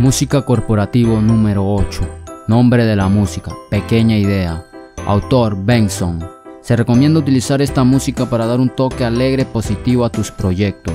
Música Corporativo número 8. Nombre de la música, Pequeña Idea. Autor, Benson. Se recomienda utilizar esta música para dar un toque alegre positivo a tus proyectos.